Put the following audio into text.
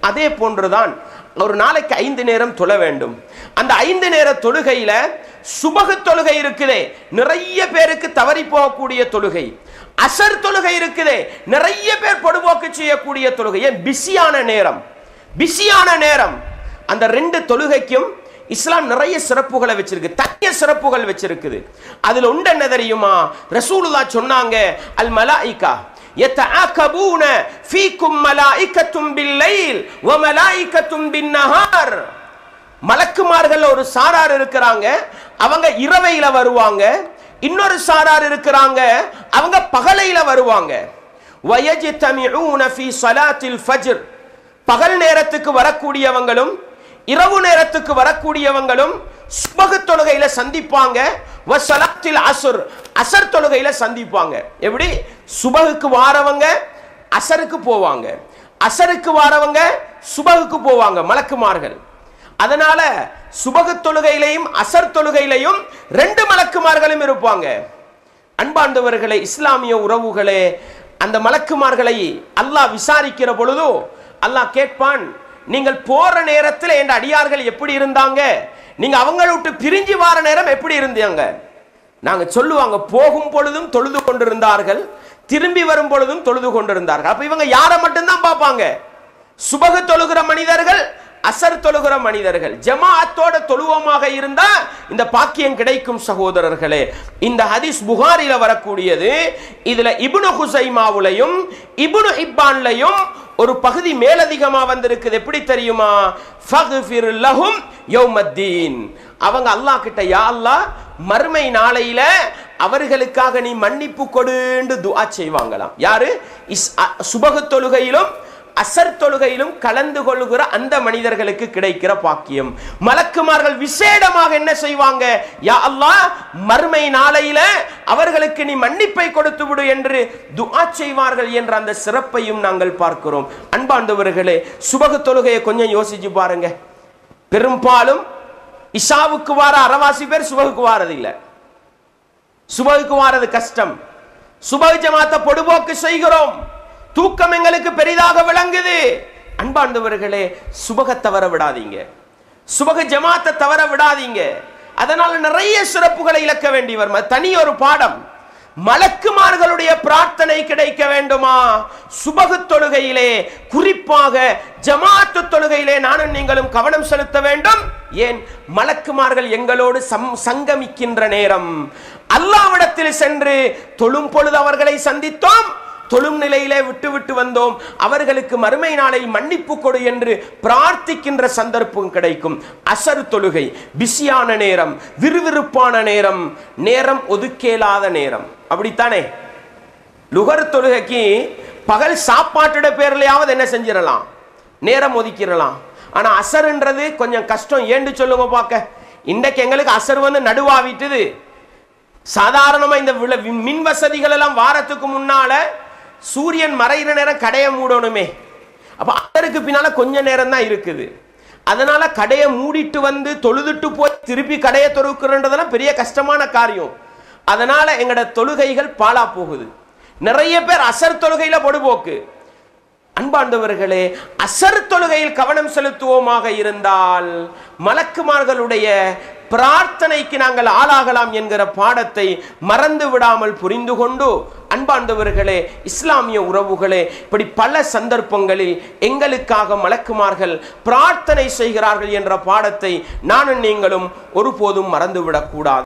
அதே போன்றுதான் ஒரு நாளைக்கு ஐந்து நேரம் தொழ வேண்டும். அந்த ஐந்து நேர தொழுகையில சுபகு தொழுகை இருக்குதே. நிறைய பேருக்கு தவறி போகக்கூடிய தொழுகை. அசர் தொழுகை இருக்குதே. நிறைய பேர் பொடுபோக்கு செய்யக்கூடிய தொழுகை. ஏன்? பிஸியான நேரம். பிஸியான நேரம். அந்த ரெண்டு தொழுகைக்கும் இஸ்லாம் நிறைய சிறப்புகளை வச்சிருக்கு. தனிய சிறப்புகள் வச்சிருக்குது. அதுல உண்டு என்ன தெரியுமா? ரசூலுல்லா சொன்னாங்க அல் மலாயிகா. يتعاقبون فيكم ملائكة بالليل وملائكة بالنهار மலக்குமார்கள் ஒரு சாரார் இருக்கிறாங்க அவங்க இரவையில வருவாங்க இன்னொரு சாரார் இருக்கிறாங்க அவங்க பகலையில வருவாங்க ويجتمعون في صلاة الفجر பகல் நேரத்துக்கு வரக்கூடியவங்களும் இரவு நேரத்துக்கு வரக்கூடியவங்களும் சுபகு தொழுகையில சந்திப்பாங்க. வசலாத்தில் அசுர். அசர் தொழுகையில சந்திப்பாங்க. எப்படி? சுபகுக்கு வாரவங்க அசருக்கு போவாங்க. அசருக்கு வாரவங்க சுபகுக்கு போவாங்க மலக்குமார்கள். அதனால சுபகு தொழுகையிலையும் அசர் தொழுகையிலையும் ரெண்டு மலக்குமார்களும் இருப்பாங்க. அன்பாண்டவர்களே இஸ்லாமிய உறவுகளே அந்த மலக்குமார்களை அல்லாஹ் விசாரிக்கிற பொழுதோ அல்லாஹ் கேட்பான் நீங்கள் போற நேரத்தில் என் அடியார்கள் எப்படி இருந்தாங்க? நீங்க அவங்களை விட்டு பிரிஞ்சு வார நேரம் எப்படி இருந்தீங்க? நாங்க சொல்லுவாங்க போகும் பொழுதும் தொழுது கொண்டிருந்தார்கள் திரும்பி வரும் பொழுதும் தொழுது கொண்டிருந்தார்கள். அப்ப இவங்க யாரை மட்டும்தான் பார்ப்பாங்க? சுபகு தொழுகிற மனிதர்கள் அசர் தொழுகிற மனிதர்கள். ஜமாஅத்தோட தொழுவமாக இருந்தா இந்த பாக்கியம் கிடைக்கும் சகோதரர்களே. இந்த ஹதீஸ் புகாரில வரக்கூடியது இதுல இபுனு ஹுசைமாவுலையும் இபுனு இப்பான்லையும் ஒரு பகுதி மேலதிகமா வந்திருக்குது. எப்படி தெரியுமா? லஹும் யௌமத்தீன். அவங்க அல்லாஹ் கிட்ட யா அல்லா மறுமை நாளையில அவர்களுக்காக நீ மன்னிப்பு கொடுண்டு துஆ செய்வாங்களாம். யாரு? இஸ் அ- சுபகு தொழுகையிலும் அசர் தொழுகையிலும் கலந்து கொள்கிற அந்த மனிதர்களுக்கு கிடைக்கிற பாக்கியம். மலக்குமார்கள் விசேடமாக என்ன செய்வாங்க? யா அல்லாஹ் மறுமை நாளையில அவர்களுக்கு நீ மன்னிப்பை கொடுத்து விடு என்று துஆ செய்வார்கள் என்ற அந்த சிறப்பையும் நாங்கள் பார்க்கிறோம். அன்பாண்டவர்களே சுபகு தொழுகையை கொஞ்சம் யோசிச்சு பாருங்க. பெரும்பாலும் இஷாவுக்கு வார அறவாசி பேர் சுபகுக்கு வாரதில்லை. சுபகுக்கு வாரது கஷ்டம். சுபகு ஜமாத்த பொடுபோக்கு செய்கிறோம். தூக்கம் எங்களுக்கு பெரிதாக விளங்குது. அன்பாண்டவர்களே சுபக தவற விடாதீங்க. சுபக ஜமாத்தை தவற விடாதீங்க. அதனால நிறைய சிறப்புகளை இழக்க வேண்டி வரும்? தனி ஒரு பாடம். மலக்குமார்களுடைய பிரார்த்தனை கிடைக்க வேண்டுமா? சுபகு தொழுகையிலே குறிப்பாக ஜமாத்து தொழுகையிலே நானும் நீங்களும் கவனம் செலுத்த வேண்டும். ஏன்? மலக்குமார்கள் எங்களோடு சம் சங்கமிக்கின்ற நேரம். அல்லாவிடத்தில் சென்று தொழும் பொழுது அவர்களை சந்தித்தோம். தொழும் நிலையிலே விட்டுவிட்டு வந்தோம். அவர்களுக்கு மறுமை நாளை மன்னிப்பு கொடு என்று பிரார்த்திக்கின்ற சந்தர்ப்பம் கிடைக்கும். அசர் தொழுகை பிஸியான நேரம் விறுவிறுப்பான நேரம் நேரம் ஒதுக்கேலாத நேரம். அப்படித்தானே? லுகர் தொழுகைக்கு பகல் சாப்பாட்டுட பேர்லையாவது என்ன செஞ்சிடலாம்? நேரம் ஒதுக்கிடலாம். ஆனா அசருன்றது கொஞ்சம் கஷ்டம். ஏண்டு சொல்லுங்க பார்க்க. இன்றைக்கு எங்களுக்கு அசர் வந்து நடுவாவிட்டுது சாதாரணமாக இந்த மின் வசதிகள் எல்லாம் வாரத்துக்கு முன்னால சூரியன் மறைகிற நேரம் கடையை மூடணுமே. அப்போ அதற்கு பின்னால் கொஞ்ச நேரம் தான் இருக்குது. அதனால கடையை மூடிட்டு வந்து தொழுதுட்டு போய் திருப்பி கடையை தொழுக்கிறன்றதெல்லாம் பெரிய கஷ்டமான காரியம். அதனால எங்களோட தொழுகைகள் பாழா போகுது. நிறைய பேர் அசர் தொழுகையில் பொடுபோக்கு. அன்பாண்டவர்களே அசர் தொழுகையில் கவனம் செலுத்துவோமாக இருந்தால் மலக்குமார்களுடைய பிரார்த்தனைக்கு நாங்கள் ஆளாகலாம் என்கிற பாடத்தை மறந்து விடாமல் புரிந்து கொண்டு அன்பாண்டவர்களே இஸ்லாமிய உறவுகளே இப்படி பல சந்தர்ப்பங்களில் எங்களுக்காக மலக்குமார்கள் பிரார்த்தனை செய்கிறார்கள் என்ற பாடத்தை நானும் நீங்களும் ஒருபோதும் மறந்துவிடக்கூடாது.